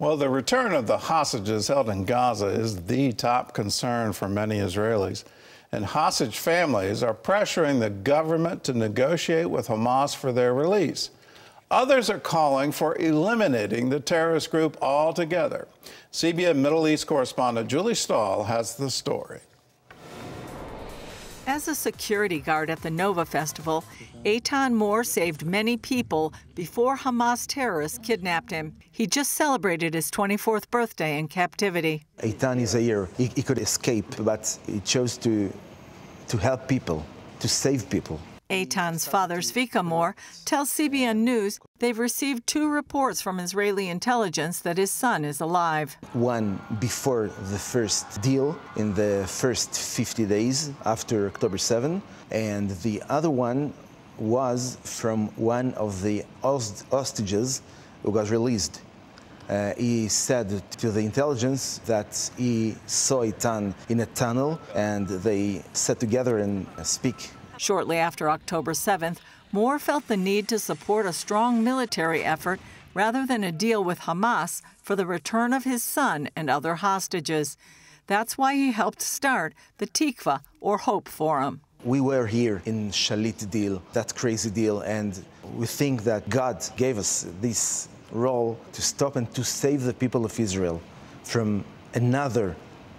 Well, the return of the hostages held in Gaza is the top concern for many Israelis. And hostage families are pressuring the government to negotiate with Hamas for their release. Others are calling for eliminating the terrorist group altogether. CBN Middle East correspondent Julie Stahl has the story. As a security guard at the Nova Festival, Eitan Mor saved many people before Hamas terrorists kidnapped him. He just celebrated his 24th birthday in captivity. Eitan is a hero. He, he could escape, but he chose to, to help people, to save people. Eitan's father, Tzvika Mor, tells CBN News they've received two reports from Israeli intelligence that his son is alive. One before the first deal in the first 50 days after October 7, and the other one was from one of the hostages who was released. Uh, he said to the intelligence that he saw Eitan in a tunnel and they sat together and speak Shortly after October 7th, Mor felt the need to support a strong military effort rather than a deal with Hamas for the return of his son and other hostages. That's why he helped start the Tikva, or Hope Forum. We were here in Shalit deal, that crazy deal, and we think that God gave us this role to stop and to save the people of Israel from another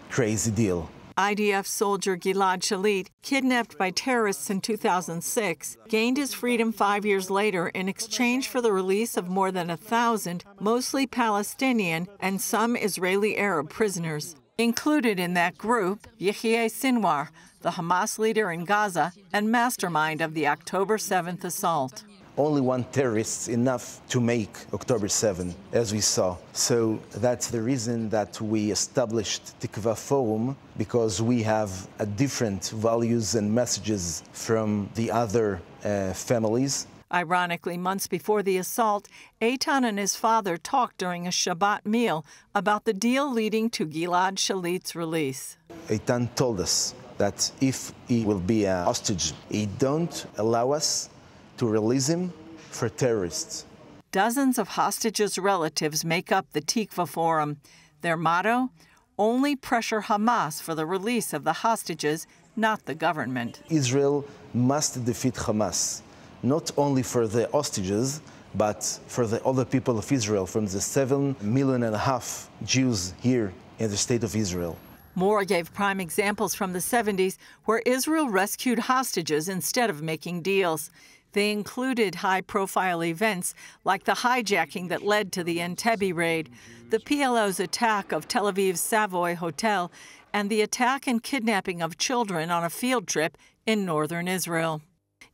crazy deal. IDF soldier Gilad Shalit, kidnapped by terrorists in 2006, gained his freedom five years later in exchange for the release of more than a thousand, mostly Palestinian and some Israeli Arab prisoners. Included in that group, Yehia Sinwar, the Hamas leader in Gaza and mastermind of the October 7th assault only one terrorist enough to make October 7, as we saw. So that's the reason that we established Tikva Forum, because we have different values and messages from the other uh, families. Ironically, months before the assault, Eitan and his father talked during a Shabbat meal about the deal leading to Gilad Shalit's release. Eitan told us that if he will be a hostage, he don't allow us to release him for terrorists. Dozens of hostages' relatives make up the Tikva Forum. Their motto only pressure Hamas for the release of the hostages, not the government. Israel must defeat Hamas, not only for the hostages, but for the other people of Israel, from the seven million and a half Jews here in the state of Israel. Mor gave prime examples from the 70s where Israel rescued hostages instead of making deals. They included high profile events like the hijacking that led to the Entebbe raid, the PLO's attack of Tel Aviv's Savoy Hotel, and the attack and kidnapping of children on a field trip in northern Israel.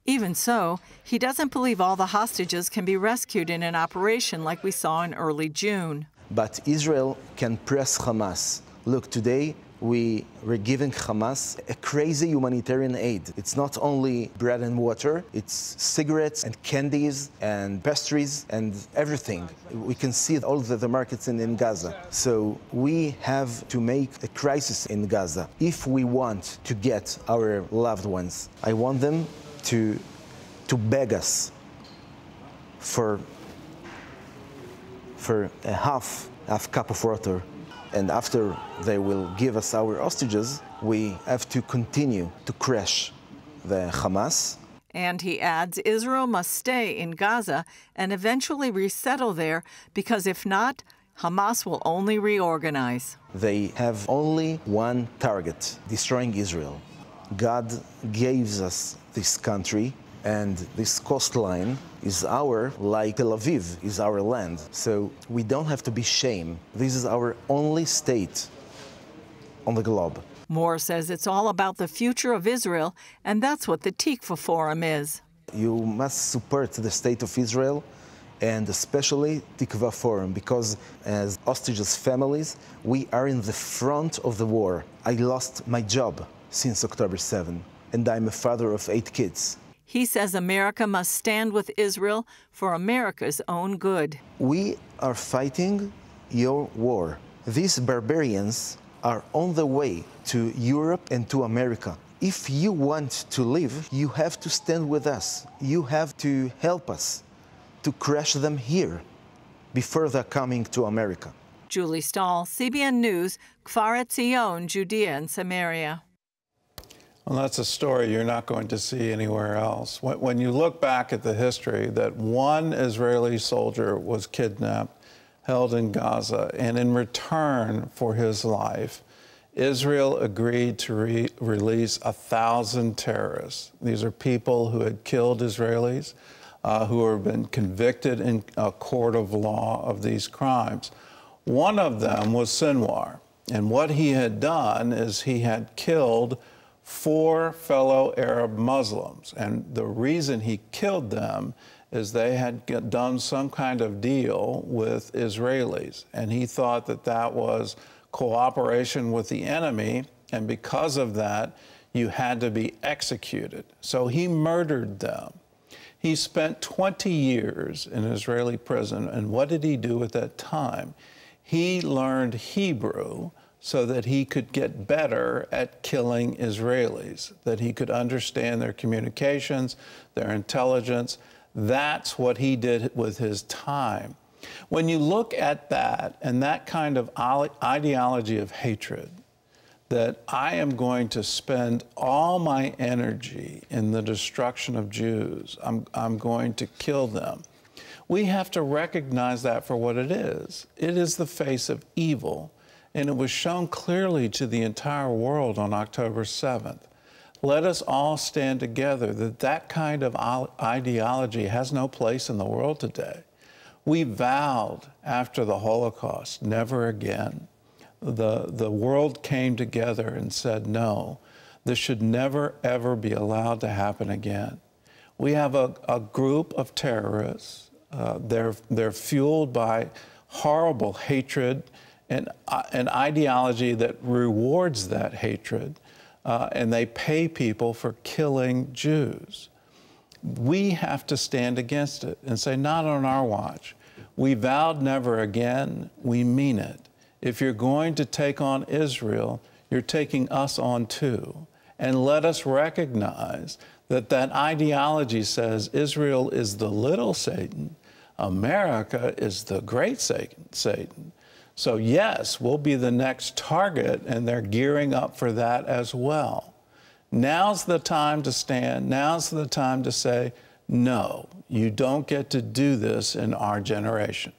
Even so, he doesn't believe all the hostages can be rescued in an operation like we saw in early June. But Israel can press Hamas. Look, today we were giving Hamas a crazy humanitarian aid. It's not only bread and water, it's cigarettes and candies and pastries and everything. We can see all the, the markets in, in Gaza. So we have to make a crisis in Gaza. If we want to get our loved ones, I want them to, to beg us for, for a half, half cup of water and after they will give us our hostages, we have to continue to crush the Hamas. And he adds Israel must stay in Gaza and eventually resettle there because if not, Hamas will only reorganize. They have only one target destroying Israel. God gives us this country and this coastline is our, like Tel Aviv is our land. So we don't have to be shame. This is our only state on the globe. Mor says it's all about the future of Israel, and that's what the Tikva Forum is. You must support the state of Israel and especially Tikva Forum because as hostages families, we are in the front of the war. I lost my job since October 7, and I'm a father of eight kids. He says America must stand with Israel for America's own good. We are fighting your war. These barbarians are on the way to Europe and to America. If you want to live, you have to stand with us. You have to help us to crush them here before they're coming to America. Julie Stahl, CBN News, Kfar Etzion, Judea and Samaria. Well, that's a story you're not going to see anywhere else. When you look back at the history, that one Israeli soldier was kidnapped, held in Gaza, and in return for his life, Israel agreed to re release a thousand terrorists. These are people who had killed Israelis, uh, who have been convicted in a court of law of these crimes. One of them was Sinwar, and what he had done is he had killed four fellow Arab Muslims. And the reason he killed them is they had done some kind of deal with Israelis. And he thought that that was cooperation with the enemy. And because of that, you had to be executed. So he murdered them. He spent 20 years in Israeli prison. And what did he do at that time? He learned Hebrew so that he could get better at killing Israelis, that he could understand their communications, their intelligence. That's what he did with his time. When you look at that and that kind of ideology of hatred, that I am going to spend all my energy in the destruction of Jews, I'm, I'm going to kill them. We have to recognize that for what it is. It is the face of evil and it was shown clearly to the entire world on October 7th. Let us all stand together that that kind of ideology has no place in the world today. We vowed after the Holocaust, never again. The, the world came together and said, no, this should never, ever be allowed to happen again. We have a, a group of terrorists. Uh, they're, they're fueled by horrible hatred an, uh, an ideology that rewards that hatred, uh, and they pay people for killing Jews. We have to stand against it and say, not on our watch. We vowed never again, we mean it. If you're going to take on Israel, you're taking us on too. And let us recognize that that ideology says Israel is the little Satan, America is the great Satan. So, yes, we'll be the next target, and they're gearing up for that as well. Now's the time to stand. Now's the time to say, no, you don't get to do this in our generation.